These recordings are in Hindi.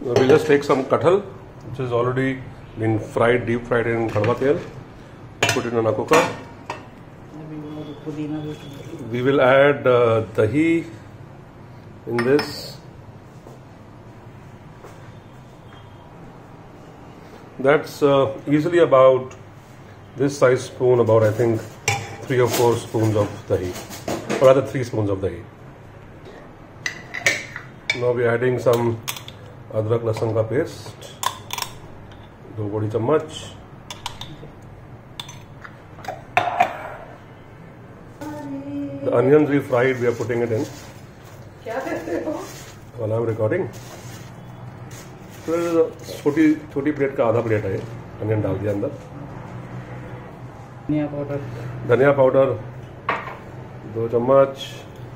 we'll just take some kathal, which has already been fried, deep fried in kadwa tel. Put it in a cooker. We will add uh, dahi in this. That's uh, easily about this size spoon, about I think three or four spoons of dahi, or rather three spoons of dahi. Now we're adding some अदरक लहसुन का पेस्ट दो बड़ी चम्मच The onions we fried, we are putting it in. While recording. फिर छोटी छोटी प्लेट का आधा प्लेट है अनियन डाल दिया अंदर धनिया पाउडर धनिया पाउडर दो चम्मच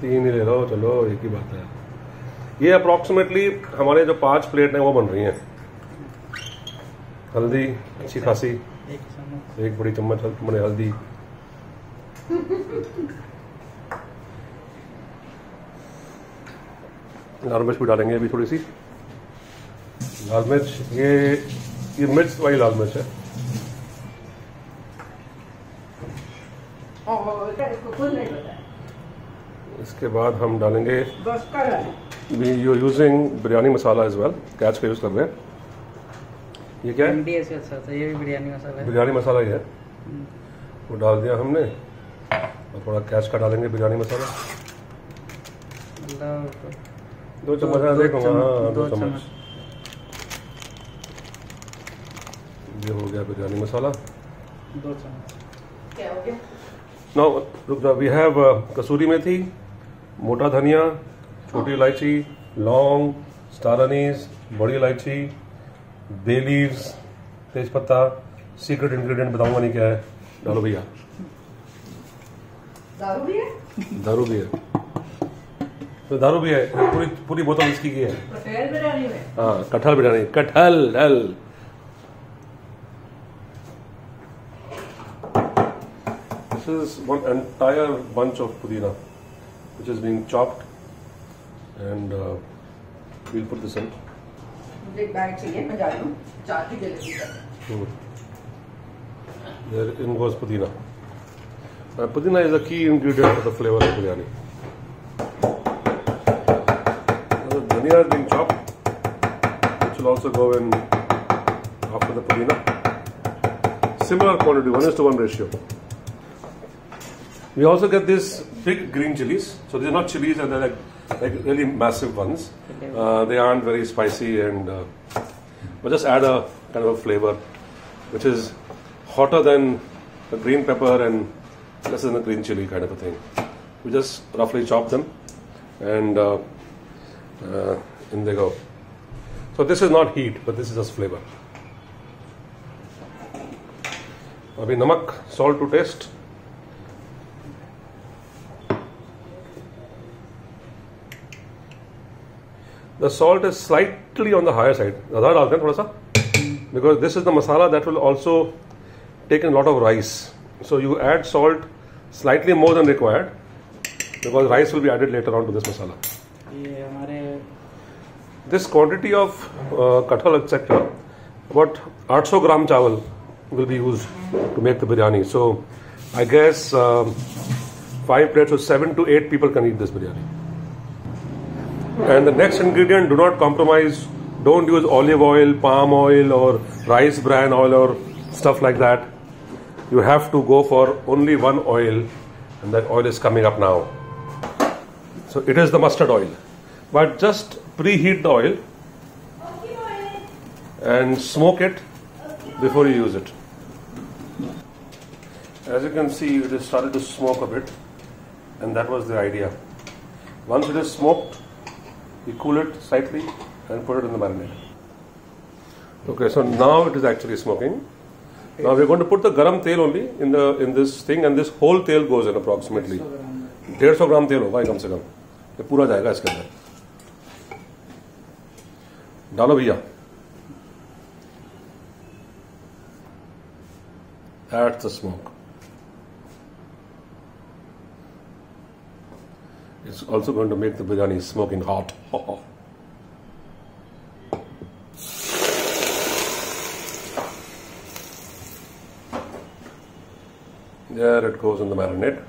तीन ही ले लो चलो एक ही बात है ये अप्रोक्सीमेटली हमारे जो पाँच प्लेट हैं वो बन रही हैं। हल्दी अच्छी खासी। एक बड़ी चम्मच मैंने हल्दी। लाल मिर्च भी डालेंगे अभी थोड़ी सी। लाल मिर्च ये ये मिर्च वाली लाल मिर्च है। इसके बाद हम डालेंगे we you using biryani masala as well catch का यूज़ कर रहे हैं। ये क्या है? से अच्छा था ये भी बिरयानी मसाला है। बिरयानी मसाला ही है। वो डाल दिया हमने। और थोड़ा कैच का डालेंगे बिरयानी मसाला। दो चम्मच दो देखूँगा चम्मच- हाँ दो दो चम्मच। ये हो गया बिरयानी मसाला। दो चम्मच। क्या नो रुक जा वी हैव कसूरी मेथी मोटा धनिया छोटी इलायची लौंग स्टार अनीस बड़ी इलायची बे लीव्स तेजपत्ता सीक्रेट इंग्रेडिएंट बताऊँगा नहीं क्या है। डालो भैया। दारू भी है? दारू भी है। तो दारू भी है पूरी पूरी बोतल इसकी की है। हाँ कटहल बिरयानी कटहल हल। This is one entire bunch of pudina which is being chopped and uh, we'll put this in. मुझे एक बैग चाहिए मैं जा रही हूँ चार की delivery Hmm. There in goes pudina. Uh, pudina is a key ingredient for the flavor of biryani. The dhania is being chopped, which will also go in after the pudina. Similar quantity, one is to one ratio. We also get these big green chilies. So these are not chilies, and they're like, like really massive ones. Uh, they aren't very spicy, and uh, but just add a kind of a flavor, which is hotter than the green pepper and less than the green chili kind of a thing. We just roughly chop them, and uh, uh, in they go. So this is not heat, but this is just flavor. अभी नमक salt to taste. The salt is slightly on the higher side. ज़्यादा डालते हैं थोड़ा सा because this is the masala that will also take in a lot of rice. So you add salt slightly more than required because rice will be added later on to this masala. ये हमारे This quantity of uh, kathal etc. About 800 gram chawal will be used to make the biryani. So I guess um, five plates of seven to eight people can eat this biryani. And the next ingredient, do not compromise. Don't use olive oil, palm oil, or rice bran oil, or stuff like that. You have to go for only one oil, and that oil is coming up now. So it is the mustard oil. But just preheat the oil and smoke it before you use it. As you can see, it has started to smoke a bit, and that was the idea. Once it is smoked, you cool it slightly and put it in the marinade. Okay, so now it is actually smoking. Now we're going to put the garam tail only in the in this thing, and this whole tail goes in approximately. डेढ़ सौ ग्राम तेल होगा ये कम से कम ये पूरा जाएगा इसके अंदर डालो भैया the smoke. It's also going to make the biryani smoking hot. There it goes in the marinade.